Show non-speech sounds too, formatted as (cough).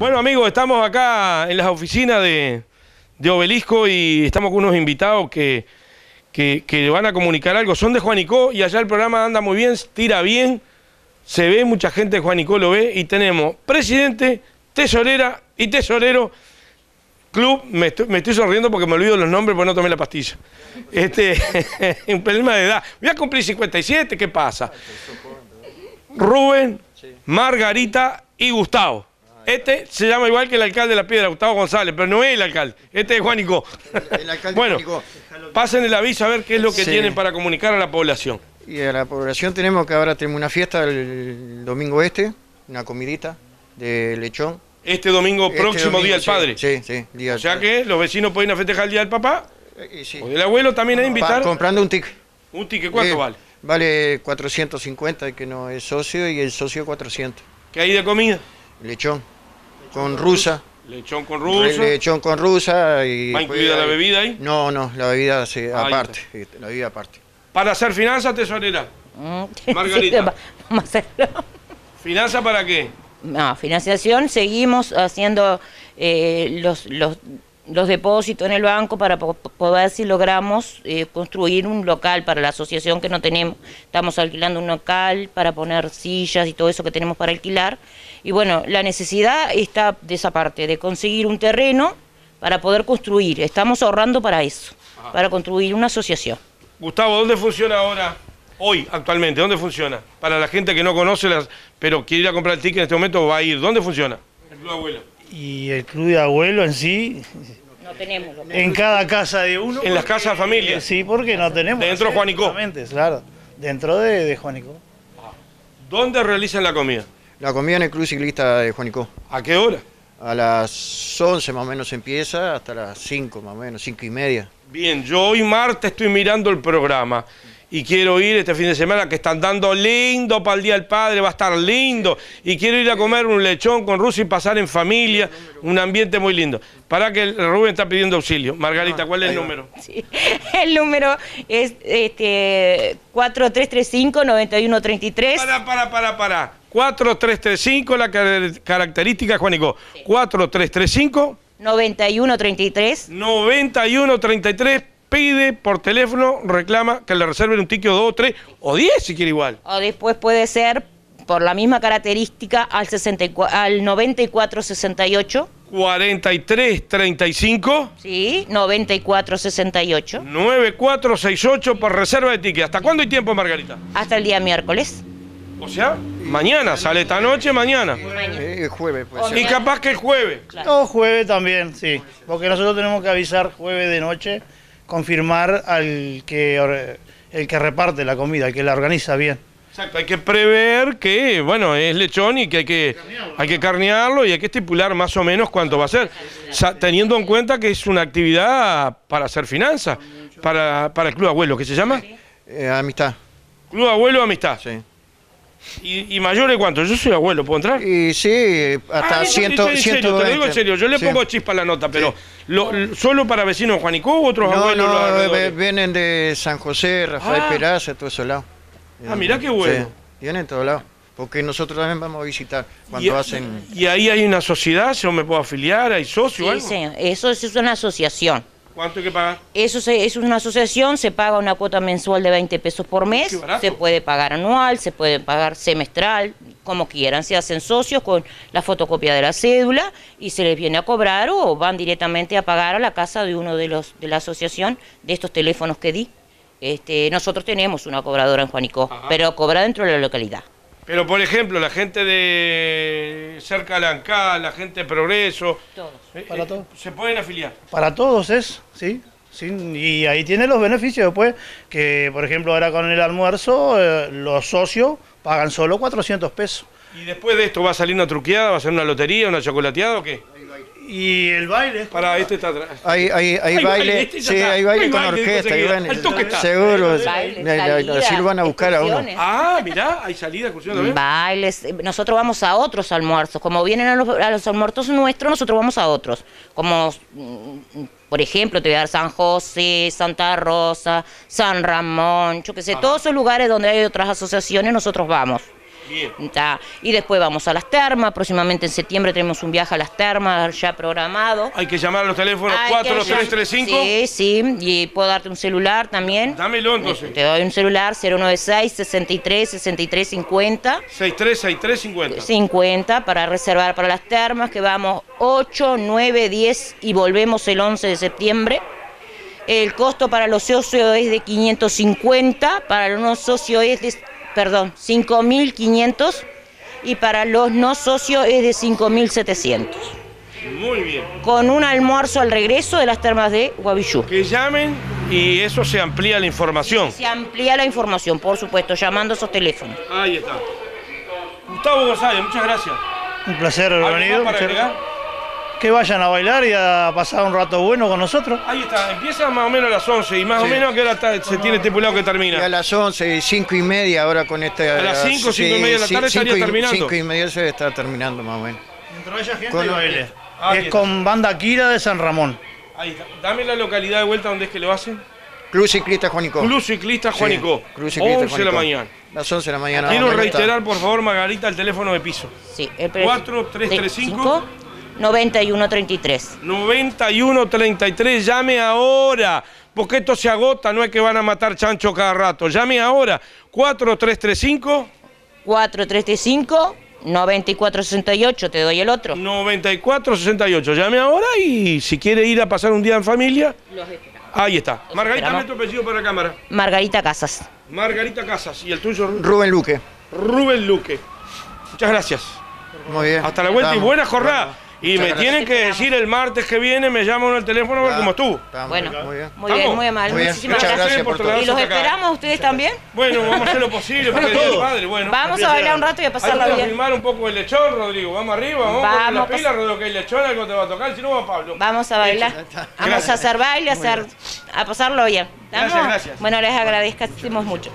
Bueno, amigos, estamos acá en las oficinas de, de Obelisco y estamos con unos invitados que, que, que van a comunicar algo. Son de Juanicó y allá el programa anda muy bien, tira bien, se ve, mucha gente de Juanicó lo ve y tenemos presidente, tesorera y tesorero. Club, me estoy, me estoy sonriendo porque me olvido los nombres porque no tomé la pastilla. Este, (laughs) un problema de edad. Voy a cumplir 57, ¿qué pasa? Rubén, Margarita y Gustavo. Este se llama igual que el alcalde de La Piedra, Gustavo González, pero no es el alcalde. Este es Juanico. El alcalde (laughs) bueno, Juanico. pasen el aviso a ver qué es lo que Sí. tienen para comunicar a la población. Y a la población tenemos que ahora tenemos una fiesta el domingo este, una comidita de lechón. Este domingo Este próximo domingo, Día del sí, Padre. Sí, sí, Día O del sea que los vecinos pueden ir a festejar el Día del Papá Eh, sí. o del abuelo también a invitar. Pa- comprando un ticket. Un ticket, ¿cuánto Eh, vale? Vale 450, el que no es socio, y el socio 400. ¿Qué hay de comida? Lechón, con rusa. Lechón con ruso. Lechón con rusa y... ¿Va incluida la bebida ahí? No, no, la bebida se, Ahí aparte. La bebida aparte. Para hacer finanzas, tesorera. Mm, (laughs) Margarita. sí, vamos a hacerlo. ¿Finanza para qué? No, financiación, seguimos haciendo eh, los, los, los depósitos en el banco para po- poder ver si logramos eh, construir un local para la asociación que no tenemos. Estamos alquilando un local para poner sillas y todo eso que tenemos para alquilar. Y bueno, la necesidad está de esa parte, de conseguir un terreno para poder construir. Estamos ahorrando para eso, para construir una asociación. Gustavo, ¿dónde funciona ahora? Hoy, actualmente, ¿dónde funciona? Para la gente que no conoce, las, pero quiere ir a comprar el ticket en este momento, va a ir. ¿Dónde funciona? El Club Abuelo. Y el club de abuelo en sí, No tenemos local. en cada casa de uno. En las casas de familia. Sí, porque no tenemos. Dentro de Juanico. Exactamente, claro. Dentro de, de Juanico. ¿Dónde realizan la comida? La comida en el Club Ciclista de Juanico. ¿A qué hora? A las 11 más o menos empieza, hasta las 5 más o menos, 5 y media. Bien, yo hoy martes estoy mirando el programa y quiero ir este fin de semana que están dando lindo para el Día del Padre, va a estar lindo. Y quiero ir a comer un lechón con Rusia y pasar en familia, un ambiente muy lindo. Para que el Rubén está pidiendo auxilio. Margarita, ¿cuál es el número? Sí. (laughs) El número es este 4335-9133. Para, para, para, para. 4335, la car- característica Juanico. 4335 9133. 9133 pide por teléfono, reclama que le reserven un ticket o dos, tres o diez si quiere igual. O después puede ser por la misma característica al, 64, al 9468. 4335 Sí, 9468. 9468 por reserva de ticket. ¿Hasta cuándo hay tiempo, Margarita? Hasta el día miércoles. O sea, mañana, sale esta noche, mañana. Eh, el jueves ser. Y capaz que el jueves. No, jueves también, sí. Porque nosotros tenemos que avisar jueves de noche, confirmar al que or- el que reparte la comida, el que la organiza bien. Exacto, hay que prever que, bueno, es lechón y que hay que, hay que carnearlo y hay que estipular más o menos cuánto va a ser, teniendo en cuenta que es una actividad para hacer finanzas, para, para el Club Abuelo, ¿qué se llama? Eh, amistad, Club Abuelo Amistad. sí. ¿Y, y mayores cuánto? Yo soy abuelo, ¿puedo entrar? Y sí, hasta Ah, yo- 100, estoy en serio, te lo digo en 120. serio, yo le Sí. pongo chispa a la nota, pero lo- lo- ¿solo para vecinos de Juanico u otros No, abuelos? no, eh, alrededores? vienen de San José, Rafael Ah. Peraza, todo esos lados. Ah, mirá qué bueno. Sí, vienen de todos lados. Porque nosotros también vamos a visitar y, cuando hacen... y ahí hay una sociedad, ¿yo me puedo afiliar? ¿Hay socio o Sí, algo? señor. Eso es una asociación. ¿Cuánto hay que pagar? Eso se- es una asociación, se paga una cuota mensual de 20 pesos por mes, se puede pagar anual, se puede pagar semestral, como quieran. Se hacen socios con la fotocopia de la cédula y se les viene a cobrar o van directamente a pagar a la casa de uno de los de la asociación de estos teléfonos que di. Este, nosotros tenemos una cobradora en Juanico, Ajá. pero cobra dentro de la localidad. Pero, por ejemplo, la gente de cerca de Lancal, la gente de Progreso, Todos. eh, Para eh, todos. se pueden afiliar. Para todos es, sí. sí, y ahí tiene los beneficios después, que por ejemplo ahora con el almuerzo, eh, los socios pagan solo 400 pesos. ¿Y después de esto va a salir una truqueada, va a ser una lotería, una chocolateada o qué? Y el baile. Para, este está atrás. Hay, hay, hay Hay baile, este sí, hay baile Hay con baile, orquesta, hay enseguida. baile. Al toque está. Seguro, Baile, la- la- lo van a buscar a uno. Ah, mirá, hay salida, excursión también. Bailes, nosotros vamos a otros almuerzos, como vienen a los, a los almuerzos nuestros, nosotros vamos a otros, como mm, por ejemplo, te voy a dar San José, Santa Rosa, San Ramón, yo qué sé, todos esos lugares donde hay otras asociaciones, nosotros vamos. Bien. Ta. Y después vamos a las termas, próximamente en septiembre tenemos un viaje a las termas ya programado. Hay que llamar a los teléfonos Hay que 4335. llam- Sí, sí, y puedo darte un celular también. Dámelo entonces. Te doy un celular 096 63 63 50 636350. 50 para reservar para las termas que vamos 8, 9, 10 y volvemos el 11 de septiembre. El costo para los socios es de 550, para los no socios es de, perdón, 5.500 y para los no socios es de 5.700. Muy bien. Con un almuerzo al regreso de las termas de Guavillú. Que llamen y eso se amplía la información. Se amplía la información, por supuesto, llamando a esos teléfonos. Ahí está. Gustavo González, muchas gracias. Un placer haber ¿Algo venido. para. Que vayan a bailar y a pasar un rato bueno con nosotros. Ahí está, empieza más o menos a las 11 y más o Sí. menos a qué hora está- se tiene estipulado que Y a termina. las 11, 5 y media ahora con este... A las cinco, cinco y media de la tarde estaría terminando. 5 y media se está terminando más o menos. Mientras haya gente Con- y baile. Ahí es está. con banda Kira de San Ramón. Ahí está. Dame la localidad de vuelta donde es que lo hacen. Club Ciclista Juanico. Club Ciclista Juanico. Club Ciclista 11 de la Juanico. mañana. Las 11 de la mañana. Quiero reiterar, por favor, Margarita, el teléfono de piso. Sí, el pre- 4335. 9133. 9133, llame ahora, porque esto se agota, no es que van a matar chancho cada rato. Llame ahora, 4335 435 9468, te doy el otro. 9468. Llame ahora y si quiere ir a pasar un día en familia, ahí está. Margarita, esperamos. mete tu apellido para la cámara. Margarita Casas. Margarita Casas y el tuyo, Rubén Luque. Rubén Luque. Muchas gracias. Muy bien. Hasta la vuelta y buena jornada. Y muchas me gracias. tienen que decir el martes que viene, me llaman al teléfono a ver cómo estuvo. Bueno. Muy bien. Muy bien, Vamos. muy amable. Muy bien. Muchísimas Muchas gracias. por todo. ¿Y los esperamos a ustedes también? Bueno, vamos a hacer lo posible porque es el padre. Bueno. Vamos a bailar un rato y a pasarla Hay que bien. filmar un poco el lechón, Rodrigo. Vamos arriba, vamos, Vamos, con la pila, Rodrigo, que el lechón algo te va a tocar, si no va Pablo. Vamos a bailar. Vamos a hacer baile, a, hacer, a pasarlo bien. ¿Estamos? Gracias, gracias. Bueno, les agradecemos mucho.